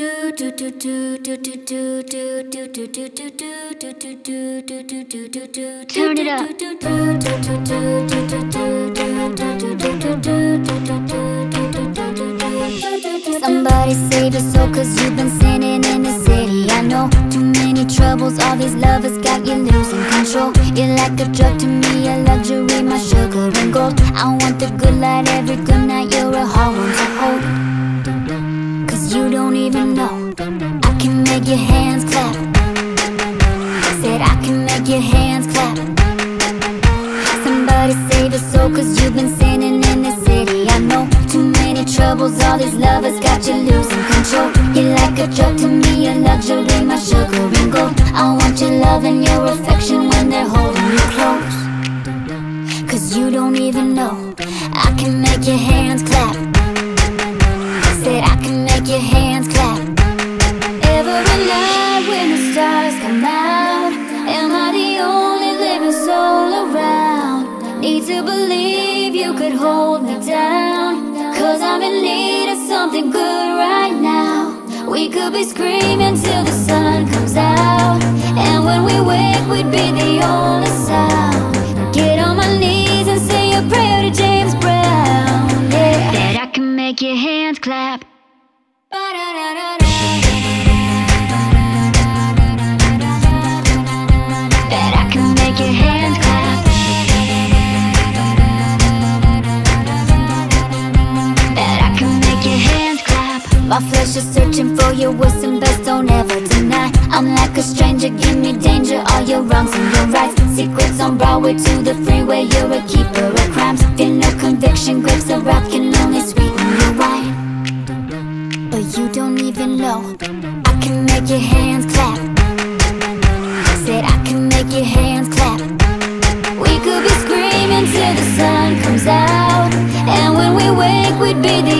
Turn it up. Somebody save your soul cause you've been sinning in the city. I know too many troubles, all these lovers got you losing control. You're like a drug to me, a luxury, my sugar and gold. I want the good light every good night, you're a hard one to hold don't even know. I can make your hands clap. Said I can make your hands clap. Somebody save your soul cause you've been sinning in the city. I know too many troubles, all these lovers got you losing control. You're like a drug to me, a luxury, my sugar and gold. I want your love and your affection when they're holding you close. Cause you don't even know. I can make your hands clap Need to believe you could hold me down. Cause I'm in need of something good right now. We could be screaming till the sun comes out. And when we wake we'd be the only sound. Get on my knees and say a prayer to James Brown. Yeah, that I can make your hands clap. That My flesh is searching for your wisdom best. Don't ever deny. I'm like a stranger, give me danger. All your wrongs and your rights. Secrets on Broadway to the freeway. You're a keeper of crimes. Feel no conviction, grapes of wrath Can only sweeten your wine. But you don't even know. I can make your hands clap. Said I can make your hands clap. We could be screaming till the sun comes out. And when we wake we'd be the